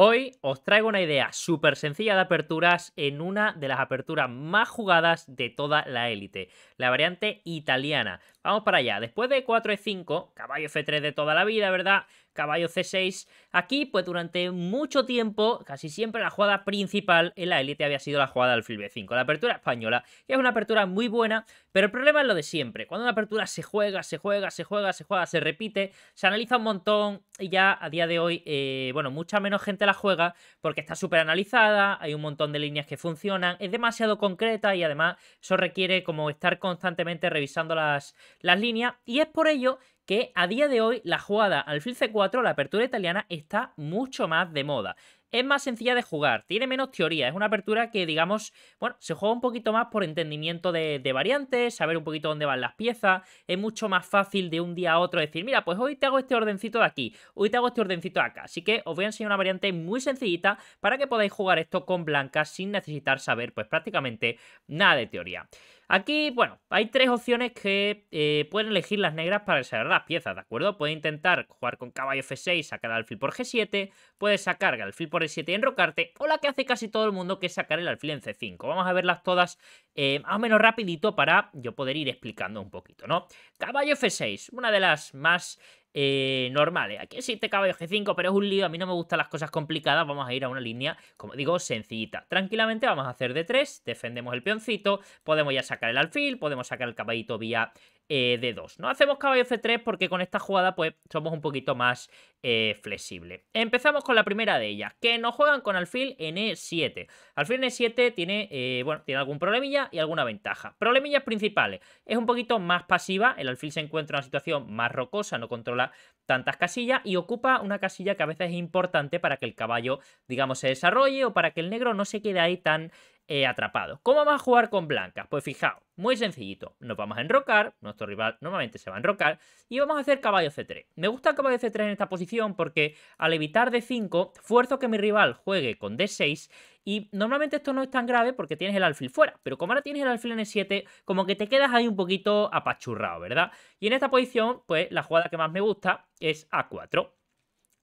Hoy os traigo una idea súper sencilla de aperturas en una de las aperturas más jugadas de toda la élite, la variante italiana. Vamos para allá, después de 4E5, caballo F3 de toda la vida, ¿verdad? Caballo C6. Aquí, pues durante mucho tiempo, casi siempre la jugada principal en la élite había sido la jugada del alfil B5, la apertura española, que es una apertura muy buena, pero el problema es lo de siempre. Cuando una apertura se juega, se juega, se juega, se juega, se repite, se analiza un montón y ya a día de hoy, eh, bueno, mucha menos gente la juega porque está súper analizada, hay un montón de líneas que funcionan, es demasiado concreta y además eso requiere como estar constantemente revisando las, las líneas y es por ello que a día de hoy la jugada alfil c4, la apertura italiana, está mucho más de moda es más sencilla de jugar, tiene menos teoría, es una apertura que, digamos, bueno, se juega un poquito más por entendimiento de, variantes, saber un poquito dónde van las piezas, es mucho más fácil de un día a otro decir, mira, pues hoy te hago este ordencito de aquí, hoy te hago este ordencito de acá, así que os voy a enseñar una variante muy sencillita para que podáis jugar esto con blancas sin necesitar saber, pues prácticamente nada de teoría. Aquí, bueno, hay tres opciones que eh, pueden elegir las negras para reservar las piezas, ¿de acuerdo? Puede intentar jugar con caballo F6, sacar al alfil por G7, puede sacar alfil por E7 y enrocarte, o la que hace casi todo el mundo, que es sacar el alfil en C5. Vamos a verlas todas eh, más o menos rapidito para yo poder ir explicando un poquito, ¿no? Caballo F6, una de las más eh, normales. Aquí existe caballo G5, pero es un lío. A mí no me gustan las cosas complicadas. Vamos a ir a una línea, como digo, sencillita. Tranquilamente vamos a hacer de 3. Defendemos el peoncito. Podemos ya sacar el alfil. Podemos sacar el caballito vía eh, de 2. No hacemos caballo F3 porque con esta jugada pues somos un poquito más eh, flexible. Empezamos con la primera de ellas, que nos juegan con alfil en E7. Alfil en E7 tiene, eh, bueno, tiene algún problemilla y alguna ventaja. Problemillas principales, es un poquito más pasiva, el alfil se encuentra en una situación más rocosa, no controla tantas casillas y ocupa una casilla que a veces es importante para que el caballo, digamos, se desarrolle o para que el negro no se quede ahí tan eh, atrapado. ¿Cómo vamos a jugar con blancas? Pues fijaos, muy sencillito. Nos vamos a enrocar, nuestro rival normalmente se va a enrocar, y vamos a hacer caballo C3. Me gusta el caballo C3 en esta posición porque al evitar D5, fuerzo que mi rival juegue con D6, y normalmente esto no es tan grave porque tienes el alfil fuera, pero como ahora tienes el alfil en E7, como que te quedas ahí un poquito apachurrado, ¿verdad? Y en esta posición, pues la jugada que más me gusta es A4.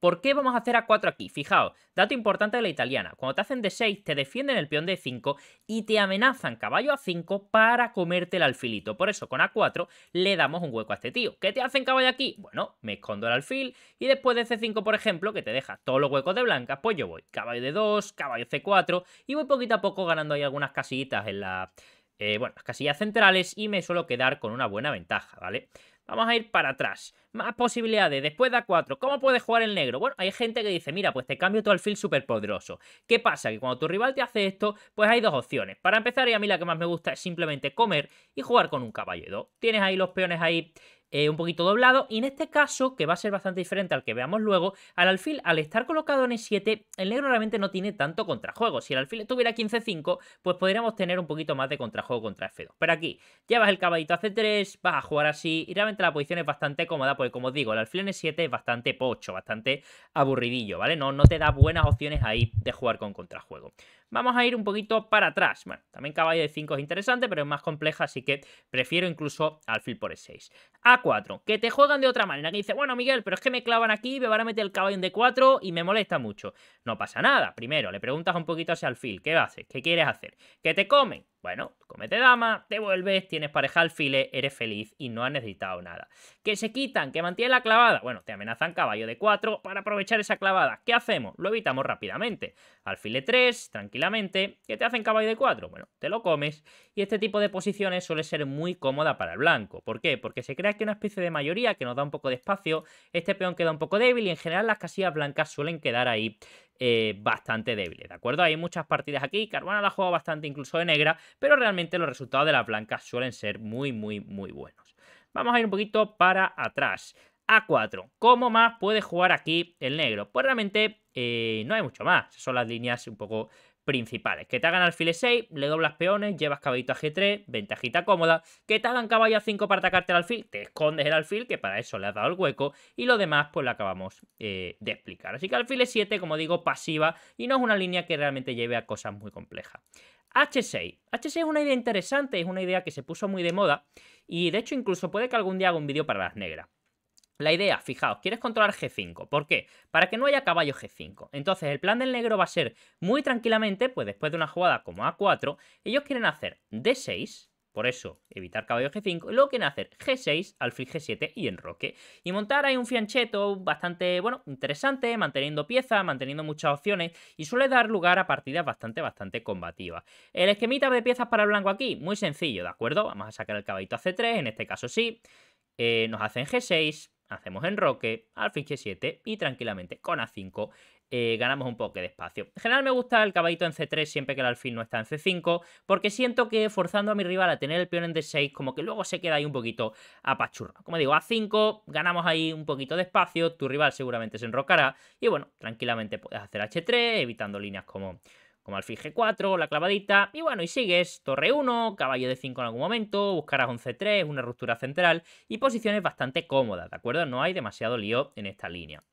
¿Por qué vamos a hacer A4 aquí? Fijaos, dato importante de la italiana. Cuando te hacen D6, te defienden el peón de 5 y te amenazan caballo A5 para comerte el alfilito. Por eso, con A4 le damos un hueco a este tío. ¿Qué te hacen caballo aquí? Bueno, me escondo el alfil y después de C5, por ejemplo, que te deja todos los huecos de blanca, pues yo voy caballo de 2, caballo C4 y voy poquito a poco ganando ahí algunas casillitas en la... Eh, bueno, las casillas centrales y me suelo quedar con una buena ventaja, ¿vale? Vamos a ir para atrás. Más posibilidades. Después de A4. ¿Cómo puede jugar el negro? Bueno, hay gente que dice, mira, pues te cambio tu alfil súper poderoso. ¿Qué pasa? Que cuando tu rival te hace esto, pues hay dos opciones. Para empezar, y a mí la que más me gusta es simplemente comer y jugar con un caballo Tienes ahí los peones ahí eh, un poquito doblado. Y en este caso, que va a ser bastante diferente al que veamos luego, al alfil, al estar colocado en E7, el negro realmente no tiene tanto contrajuego. Si el alfil estuviera 15-5, pues podríamos tener un poquito más de contrajuego contra F2. Pero aquí, llevas el caballito a C3, vas a jugar así, y realmente la posición es bastante cómoda, porque como os digo, el alfil en E7 es bastante pocho, bastante aburridillo, ¿vale? No, no te da buenas opciones ahí de jugar con contrajuego. Vamos a ir un poquito para atrás. Bueno, también caballo de 5 es interesante, pero es más compleja, así que prefiero incluso alfil por E6. A4, que te juegan de otra manera, que dice, bueno Miguel, pero es que me clavan aquí, me van a meter el caballo en D4 y me molesta mucho. No pasa nada, primero le preguntas un poquito a ese alfil, ¿qué haces? ¿Qué quieres hacer? ¿Que te comen? Bueno, comete dama, te vuelves, tienes pareja alfile, eres feliz y no has necesitado nada. Que se quitan, que mantienen la clavada. Bueno, te amenazan caballo de 4 para aprovechar esa clavada. ¿Qué hacemos? Lo evitamos rápidamente. Alfile 3, tranquilamente. ¿Qué te hacen caballo de 4? Bueno, te lo comes. Y este tipo de posiciones suele ser muy cómoda para el blanco. ¿Por qué? Porque se crea que una especie de mayoría que nos da un poco de espacio. Este peón queda un poco débil y en general las casillas blancas suelen quedar ahí eh, bastante débiles, ¿de acuerdo? Hay muchas partidas aquí, Carvana la juega bastante incluso de negra, pero realmente los resultados de las blancas suelen ser muy, muy, muy buenos. Vamos a ir un poquito para atrás. A4. ¿Cómo más puede jugar aquí el negro? Pues realmente eh, no hay mucho más. Son las líneas un poco principales. Que te hagan alfil 6, le doblas peones, llevas caballito a G3, ventajita cómoda. Que te hagan caballo a 5 para atacarte al alfil, te escondes el alfil, que para eso le has dado el hueco. Y lo demás, pues lo acabamos eh, de explicar. Así que alfil 7, como digo, pasiva y no es una línea que realmente lleve a cosas muy complejas. H6. H6 es una idea interesante, es una idea que se puso muy de moda y de hecho incluso puede que algún día haga un vídeo para las negras. La idea, fijaos, quieres controlar G5. ¿Por qué? Para que no haya caballo G5. Entonces, el plan del negro va a ser muy tranquilamente, pues después de una jugada como A4, ellos quieren hacer D6, por eso, evitar caballo G5. Luego quieren hacer G6, alfil G7 y enroque. Y montar ahí un fiancheto bastante, bueno, interesante, manteniendo piezas, manteniendo muchas opciones. Y suele dar lugar a partidas bastante, bastante combativas. El esquemita de piezas para el blanco aquí, muy sencillo, ¿de acuerdo? Vamos a sacar el caballito a C3, en este caso sí. Eh, nos hacen G6, hacemos enroque, alfil G7 y tranquilamente con A5 eh, ganamos un poco de espacio. En general me gusta el caballito en C3 siempre que el alfil no está en C5, porque siento que forzando a mi rival a tener el peón en D6, como que luego se queda ahí un poquito apachurrado. Como digo, A5, ganamos ahí un poquito de espacio, tu rival seguramente se enrocará, y bueno, tranquilamente puedes hacer H3, evitando líneas como como alfil G4, la clavadita, y bueno, y sigues torre 1, caballo D5 en algún momento, buscarás un C3, una ruptura central, y posiciones bastante cómodas, ¿de acuerdo? No hay demasiado lío en esta línea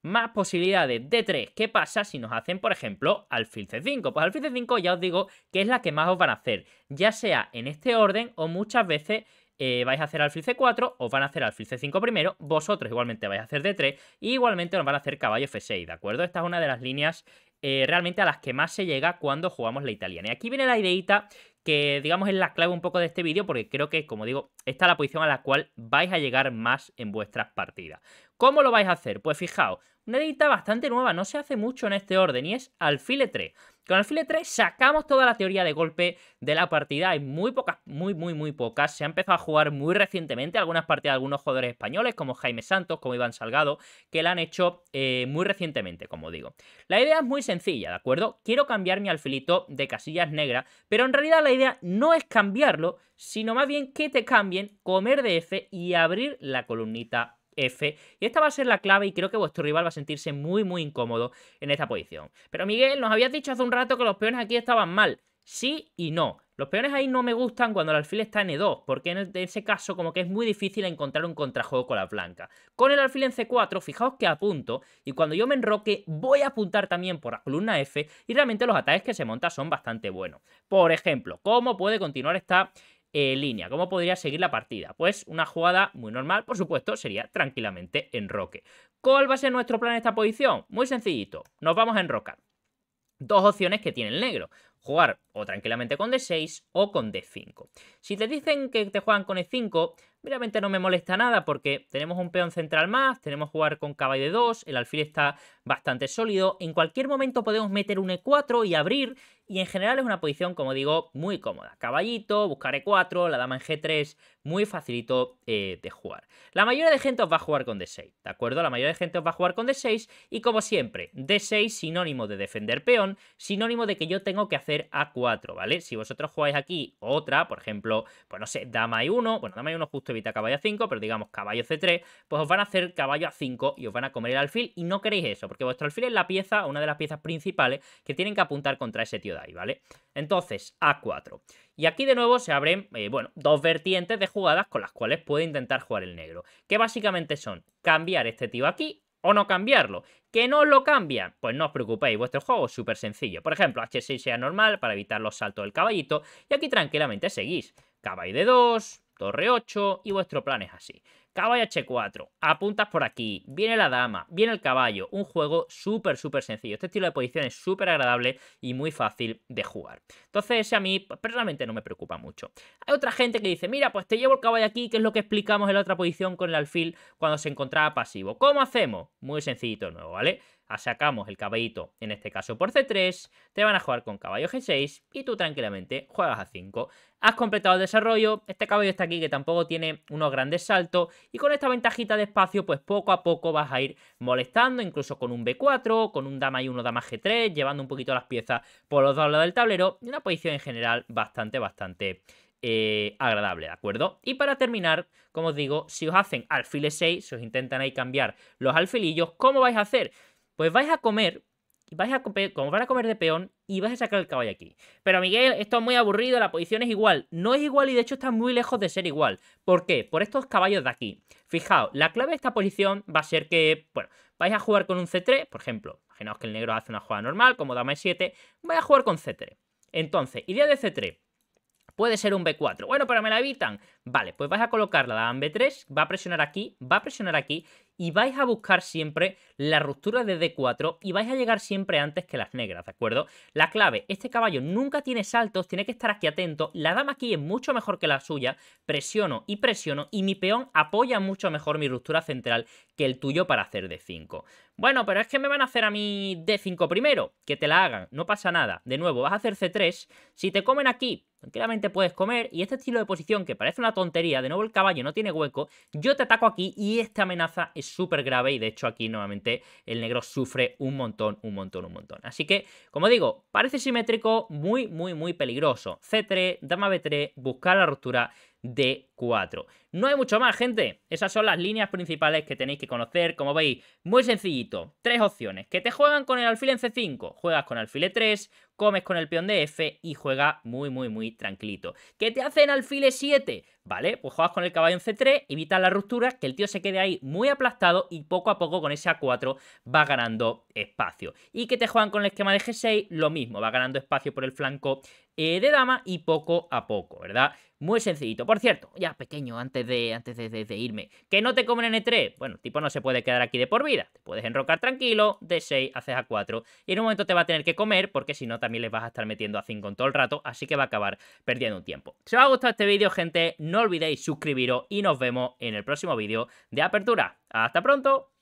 más posibilidades de 3. ¿Qué pasa si nos hacen, por ejemplo, alfil C5? Pues alfil C5 ya os digo que es la que más os van a hacer, ya sea en este orden o muchas veces eh, vais a hacer alfil C4, os van a hacer alfil C5 primero, vosotros igualmente vais a hacer D3 y igualmente nos van a hacer caballo F6, ¿de acuerdo? Esta es una de las líneas eh, realmente a las que más se llega cuando jugamos la italiana. Y aquí viene la ideita que digamos es la clave un poco de este vídeo porque creo que, como digo, esta es la posición a la cual vais a llegar más en vuestras partidas. ¿Cómo lo vais a hacer? Pues fijaos, una edita bastante nueva, no se hace mucho en este orden y es alfil 3. Con alfil 3 sacamos toda la teoría de golpe de la partida, hay muy pocas, muy muy muy pocas, se ha empezado a jugar muy recientemente algunas partidas de algunos jugadores españoles como Jaime Santos, como Iván Salgado, que la han hecho eh, muy recientemente, como digo. La idea es muy sencilla, ¿de acuerdo? Quiero cambiar mi alfilito de casillas negras, pero en realidad la idea no es cambiarlo, sino más bien que te cambien, comer de F y abrir la columnita F. Y esta va a ser la clave y creo que vuestro rival va a sentirse muy, muy incómodo en esta posición. Pero Miguel, nos habías dicho hace un rato que los peones aquí estaban mal. Sí y no. Los peones ahí no me gustan cuando el alfil está en E2, porque en ese caso como que es muy difícil encontrar un contrajuego con la blanca. Con el alfil en C4, fijaos que apunto, y cuando yo me enroque voy a apuntar también por la columna F, y realmente los ataques que se montan son bastante buenos. Por ejemplo, ¿cómo puede continuar esta eh, línea. ¿Cómo podría seguir la partida? Pues una jugada muy normal, por supuesto, sería tranquilamente enroque. ¿Cuál va a ser nuestro plan en esta posición? Muy sencillito, nos vamos a enrocar. Dos opciones que tiene el negro. Jugar o tranquilamente con D6 o con D5. Si te dicen que te juegan con E5, realmente no me molesta nada porque tenemos un peón central más, tenemos jugar con caballo de 2, el alfil está bastante sólido, en cualquier momento podemos meter un E4 y abrir y en general es una posición, como digo, muy cómoda. Caballito, buscar E4, la dama en G3, muy facilito eh, de jugar. La mayoría de gente os va a jugar con D6, ¿de acuerdo? La mayoría de gente os va a jugar con D6 y como siempre, D6 sinónimo de defender peón, sinónimo de que yo tengo que hacer A4, ¿vale? Si vosotros jugáis aquí otra, por ejemplo, pues no sé, dama E1, bueno, dama E1 justo caballo A5, pero digamos caballo C3, pues os van a hacer caballo A5 y os van a comer el alfil y no queréis eso, porque vuestro alfil es la pieza, una de las piezas principales que tienen que apuntar contra ese tío de ahí, ¿vale? Entonces, A4. Y aquí de nuevo se abren, eh, bueno, dos vertientes de jugadas con las cuales puede intentar jugar el negro, que básicamente son cambiar este tío aquí o no cambiarlo. ¿Que no lo cambian? Pues no os preocupéis, vuestro juego es súper sencillo. Por ejemplo, H6 sea normal para evitar los saltos del caballito y aquí tranquilamente seguís. Caballo de 2, torre 8 y vuestro plan es así. Caballo H4, apuntas por aquí, viene la dama, viene el caballo, un juego súper, súper sencillo. Este estilo de posición es súper agradable y muy fácil de jugar. Entonces, a mí personalmente no me preocupa mucho. Hay otra gente que dice, mira, pues te llevo el caballo aquí, que es lo que explicamos en la otra posición con el alfil cuando se encontraba pasivo. ¿Cómo hacemos? Muy sencillito de nuevo, ¿vale? sacamos el caballito, en este caso por C3, te van a jugar con caballo G6 y tú tranquilamente juegas a 5. Has completado el desarrollo, este caballo está aquí que tampoco tiene unos grandes saltos y con esta ventajita de espacio pues poco a poco vas a ir molestando, incluso con un B4, con un dama y 1 dama G3, llevando un poquito las piezas por los dos lados del tablero y una posición en general bastante, bastante eh, agradable, ¿de acuerdo? Y para terminar, como os digo, si os hacen alfiles 6, si os intentan ahí cambiar los alfilillos, ¿cómo vais a hacer? Pues vais a comer, vais a comer, como van comer de peón, y vais a sacar el caballo aquí. Pero Miguel, esto es muy aburrido, la posición es igual. No es igual y de hecho está muy lejos de ser igual. ¿Por qué? Por estos caballos de aquí. Fijaos, la clave de esta posición va a ser que, bueno, vais a jugar con un C3, por ejemplo, imaginaos que el negro hace una jugada normal, como dama E7, vais a jugar con C3. Entonces, idea de C3. puede ser un B4. Bueno, pero me la evitan. Vale, pues vais a colocar la dama en B3, va a presionar aquí, va a presionar aquí y vais a buscar siempre la ruptura de D4 y vais a llegar siempre antes que las negras, ¿de acuerdo? La clave, este caballo nunca tiene saltos, tiene que estar aquí atento, la dama aquí es mucho mejor que la suya, presiono y presiono y mi peón apoya mucho mejor mi ruptura central que el tuyo para hacer D5. Bueno, pero es que me van a hacer a mí D5 primero, que te la hagan, no pasa nada. De nuevo, vas a hacer C3, si te comen aquí, tranquilamente puedes comer y este estilo de posición que parece una tontería, de nuevo el caballo no tiene hueco, yo te ataco aquí y esta amenaza es súper grave y de hecho aquí nuevamente el negro sufre un montón, un montón, un montón. Así que, como digo, parece simétrico, muy, muy, muy peligroso. C3, dama B3, buscar la ruptura de 4. No hay mucho más, gente. Esas son las líneas principales que tenéis que conocer. Como veis, muy sencillito. Tres opciones. Que te juegan con el alfil en C5. Juegas con alfil E3, comes con el peón de F y juega muy, muy, muy tranquilito. Que te hacen alfil E7. Vale, pues juegas con el caballo en C3, evitas la ruptura, que el tío se quede ahí muy aplastado y poco a poco con ese A4 va ganando espacio. Y que te juegan con el esquema de G6, lo mismo, va ganando espacio por el flanco eh, de dama y poco a poco, ¿verdad? Muy sencillito. Por cierto, ya pequeño, antes de, antes de, irme. Que no te comen en E3. Bueno, tipo no se puede quedar aquí de por vida. Te puedes enrocar tranquilo, D6, haces A4. Y en un momento te va a tener que comer, porque si no también les vas a estar metiendo a 5 todo el rato. Así que va a acabar perdiendo un tiempo. Si os ha gustado este vídeo, gente, no olvidéis suscribiros y nos vemos en el próximo vídeo de apertura. ¡Hasta pronto!